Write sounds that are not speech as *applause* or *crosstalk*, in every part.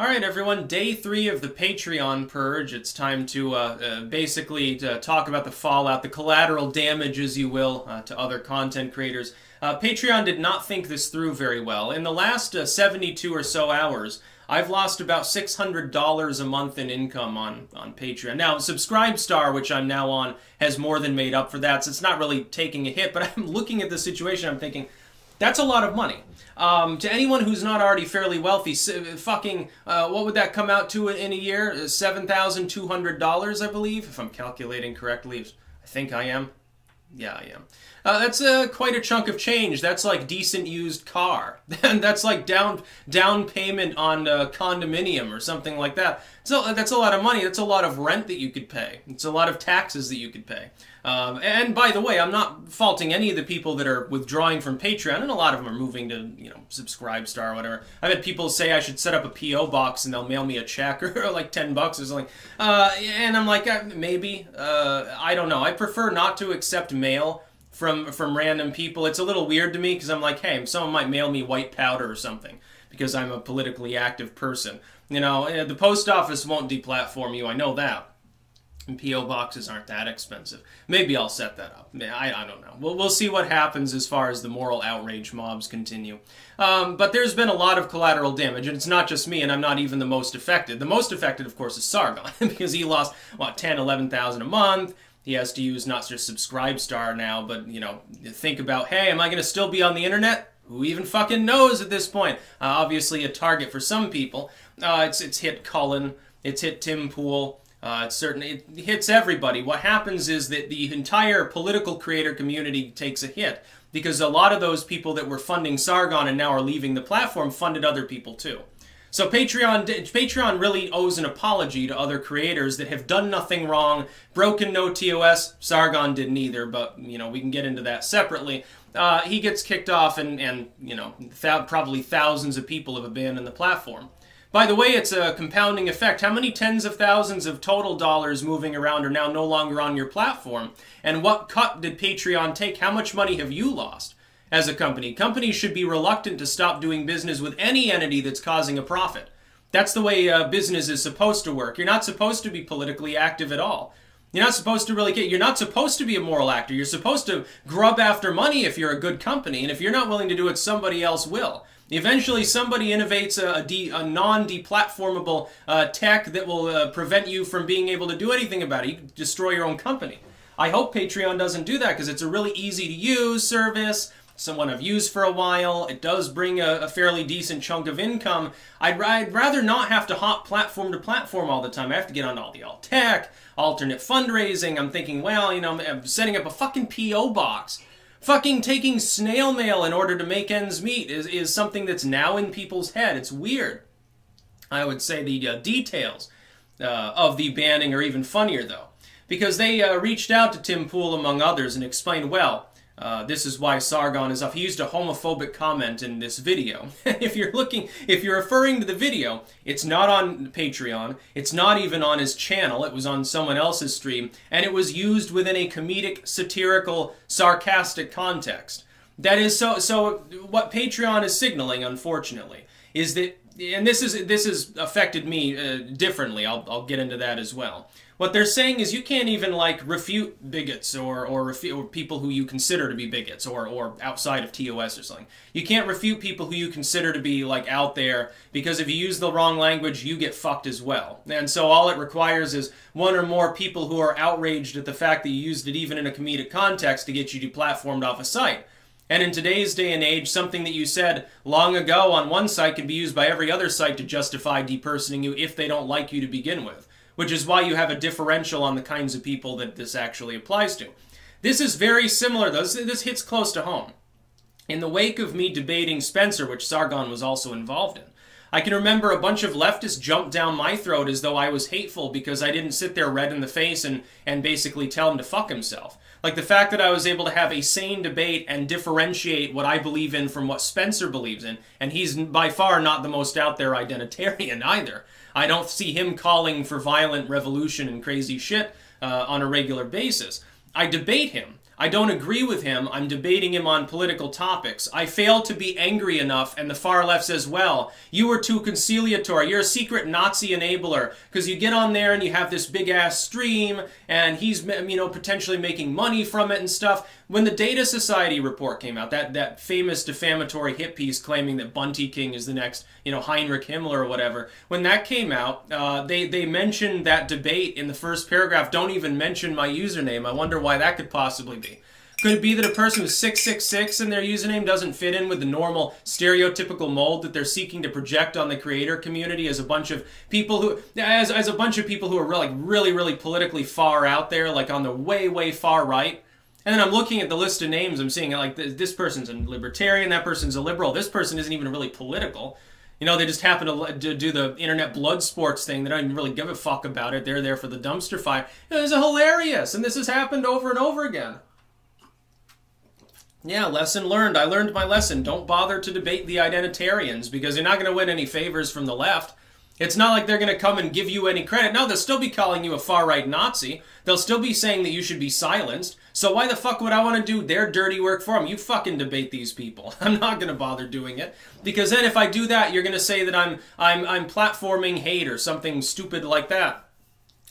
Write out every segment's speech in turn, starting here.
All right, everyone. Day three of the Patreon purge. It's time to uh, uh, basically to talk about the fallout, the collateral damage, as you will, uh, to other content creators. Uh, Patreon did not think this through very well. In the last uh, 72 or so hours, I've lost about $600 a month in income on, on Patreon. Now, Subscribestar, which I'm now on, has more than made up for that, so it's not really taking a hit, but *laughs* I'm looking at the situation, I'm thinking, that's a lot of money. Um, to anyone who's not already fairly wealthy, fucking, uh, what would that come out to in a year? $7,200, I believe, if I'm calculating correctly. I think I am. Yeah, I am. Uh, that's uh, quite a chunk of change. That's like decent used car. *laughs* and that's like down down payment on a condominium or something like that. So that's a lot of money. That's a lot of rent that you could pay. It's a lot of taxes that you could pay. Um, and by the way, I'm not faulting any of the people that are withdrawing from Patreon, and a lot of them are moving to you know Subscribestar or whatever. I've had people say I should set up a PO box and they'll mail me a check *laughs* or like ten bucks or something. Uh, and I'm like, uh, maybe. Uh, I don't know. I prefer not to accept mail from from random people. It's a little weird to me because I'm like, hey, someone might mail me white powder or something because I'm a politically active person. You know, eh, the post office won't deplatform you. I know that. And PO boxes aren't that expensive. Maybe I'll set that up. I, I don't know. We'll, we'll see what happens as far as the moral outrage mobs continue. Um, but there's been a lot of collateral damage, and it's not just me, and I'm not even the most affected. The most affected, of course, is Sargon, *laughs* because he lost, what, 10, 11,000 a month. He has to use not just Subscribestar now, but, you know, think about, hey, am I going to still be on the internet? Who even fucking knows at this point? Uh, obviously, a target for some people. Uh, it's, it's hit Cullen, it's hit Tim Pool. Uh, it certainly it hits everybody. What happens is that the entire political creator community takes a hit because a lot of those people that were funding Sargon and now are leaving the platform funded other people too. So Patreon Patreon really owes an apology to other creators that have done nothing wrong, broken no TOS. Sargon didn't either, but you know we can get into that separately. Uh, he gets kicked off, and and you know th- probably thousands of people have abandoned the platform. By the way, it's a compounding effect. How many tens of thousands of total dollars moving around are now no longer on your platform? And what cut did Patreon take? How much money have you lost as a company? Companies should be reluctant to stop doing business with any entity that's causing a profit. That's the way uh, business is supposed to work. You're not supposed to be politically active at all. You're not supposed to really. You're not supposed to be a moral actor. You're supposed to grub after money if you're a good company. And if you're not willing to do it, somebody else will. Eventually, somebody innovates a, a, a non-deplatformable uh, tech that will uh, prevent you from being able to do anything about it. You destroy your own company. I hope Patreon doesn't do that because it's a really easy to use service. Someone I've used for a while. It does bring a, a fairly decent chunk of income. I'd, I'd, rather not have to hop platform to platform all the time. I have to get on all the alt tech, alternate fundraising. I'm thinking, well, you know, I'm setting up a fucking PO box Fucking taking snail mail in order to make ends meet is, is something that's now in people's head. It's weird. I would say the uh, details uh, of the banning are even funnier, though, because they uh, reached out to Tim Pool, among others, and explained, well, uh, this is why Sargon is off. He used a homophobic comment in this video. *laughs* if you're looking, if you're referring to the video, it's not on Patreon. It's not even on his channel. It was on someone else's stream, and it was used within a comedic, satirical, sarcastic context. That is so. So what Patreon is signaling, unfortunately, is that, and this is this has affected me uh, differently. I'll I'll get into that as well what they're saying is you can't even like refute bigots or or, refute, or people who you consider to be bigots or or outside of TOS or something. You can't refute people who you consider to be like out there because if you use the wrong language, you get fucked as well. And so all it requires is one or more people who are outraged at the fact that you used it even in a comedic context to get you deplatformed off a site. And in today's day and age, something that you said long ago on one site can be used by every other site to justify depersoning you if they don't like you to begin with which is why you have a differential on the kinds of people that this actually applies to. This is very similar, though. This, this hits close to home. In the wake of me debating Spencer, which Sargon was also involved in, I can remember a bunch of leftists jumped down my throat as though I was hateful because I didn't sit there red in the face and, and basically tell him to fuck himself. Like the fact that I was able to have a sane debate and differentiate what I believe in from what Spencer believes in, and he's by far not the most out there identitarian *laughs* either. I don't see him calling for violent revolution and crazy shit uh, on a regular basis. I debate him. I don't agree with him. I'm debating him on political topics. I fail to be angry enough, and the far left says, well, you were too conciliatory. You're a secret Nazi enabler because you get on there and you have this big ass stream, and he's, you know, potentially making money from it and stuff. When the Data Society report came out, that, that famous defamatory hit piece claiming that Bunty King is the next, you know, Heinrich Himmler or whatever, when that came out, uh, they, they mentioned that debate in the first paragraph. Don't even mention my username. I wonder why that could possibly be. Could it be that a person with 666 in their username doesn't fit in with the normal stereotypical mold that they're seeking to project on the creator community as a bunch of people who, as, as a bunch of people who are like really, really politically far out there, like on the way, way far right? And then I'm looking at the list of names. I'm seeing like this person's a libertarian, that person's a liberal. This person isn't even really political. You know, they just happen to, do the internet blood sports thing. They don't even really give a fuck about it. They're there for the dumpster fire. It was hilarious, and this has happened over and over again. Yeah, lesson learned. I learned my lesson. Don't bother to debate the identitarians because you're not going to win any favors from the left. It's not like they're going to come and give you any credit. No, they'll still be calling you a far right Nazi. They'll still be saying that you should be silenced. So why the fuck would I want to do their dirty work for them? You fucking debate these people. *laughs* I'm not going to bother doing it because then if I do that, you're going to say that I'm I'm I'm platforming hate or something stupid like that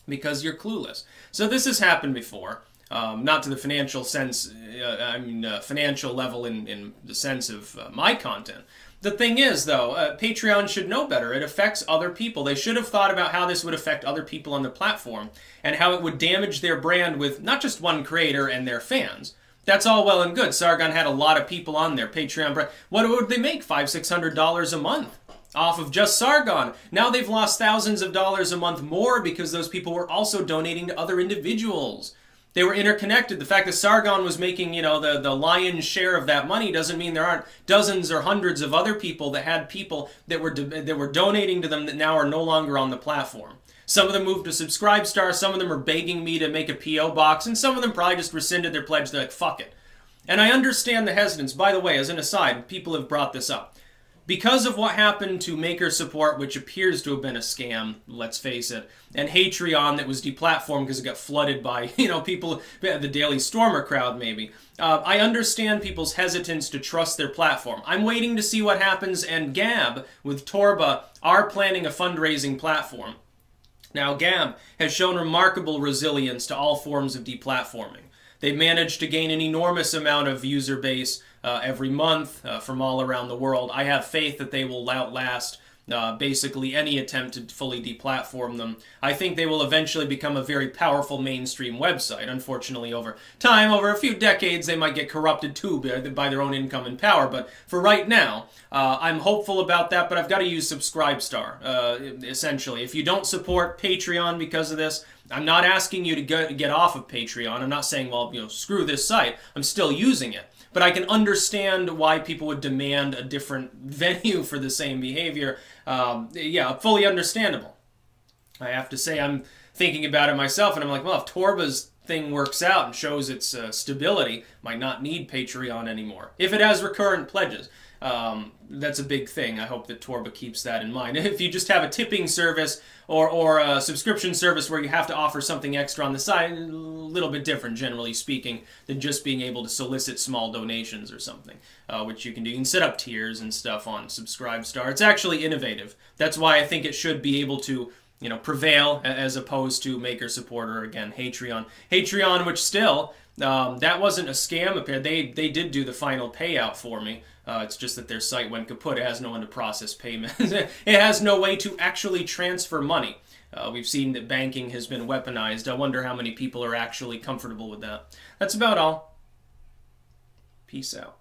because you're clueless. So this has happened before. Um, not to the financial sense, uh, I mean, uh, financial level in, in the sense of uh, my content, the thing is, though, uh, Patreon should know better. It affects other people. They should have thought about how this would affect other people on the platform and how it would damage their brand with not just one creator and their fans. That's all well and good. Sargon had a lot of people on their Patreon. What would they make? Five, six hundred dollars a month off of just Sargon. Now they've lost thousands of dollars a month more because those people were also donating to other individuals. They were interconnected. The fact that Sargon was making, you know, the, the lion's share of that money doesn't mean there aren't dozens or hundreds of other people that had people that were that were donating to them that now are no longer on the platform. Some of them moved to Subscribestar, some of them are begging me to make a PO box, and some of them probably just rescinded their pledge. They're like, "Fuck it." And I understand the hesitance. By the way, as an aside, people have brought this up because of what happened to Maker Support, which appears to have been a scam, let's face it, and Hatreon that was deplatformed because it got flooded by, *laughs* you know, people, the Daily Stormer crowd maybe. Uh, I understand people's hesitance to trust their platform. I'm waiting to see what happens, and Gab with Torba are planning a fundraising platform. Now, Gab has shown remarkable resilience to all forms of deplatforming. They've managed to gain an enormous amount of user base uh, every month uh, from all around the world. I have faith that they will outlast uh, basically any attempt to fully deplatform them. I think they will eventually become a very powerful mainstream website. Unfortunately, over time, over a few decades, they might get corrupted too by, their own income and power. But for right now, uh, I'm hopeful about that. But I've got to use Subscribestar, uh, essentially. If you don't support Patreon because of this, I'm not asking you to get, get off of Patreon. I'm not saying, well, you know, screw this site. I'm still using it but I can understand why people would demand a different *laughs* venue for the same behavior. Um, yeah, fully understandable. I have to say, I'm thinking about it myself, and I'm like, well, if Torba's thing works out and shows its uh, stability, might not need Patreon anymore if it has recurrent pledges. Um, that's a big thing. I hope that Torba keeps that in mind. *laughs* If you just have a tipping service or, or a subscription service where you have to offer something extra on the side, a little bit different, generally speaking, than just being able to solicit small donations or something, uh, which you can do. You can set up tiers and stuff on Subscribestar. It's actually innovative. That's why I think it should be able to you know, prevail as opposed to Maker Supporter again, Hatreon. Hatreon, which still um, that wasn't a scam. They they did do the final payout for me. Uh, it's just that their site went kaput. It has no one to process payments. *laughs* it has no way to actually transfer money. Uh, we've seen that banking has been weaponized. I wonder how many people are actually comfortable with that. That's about all. Peace out.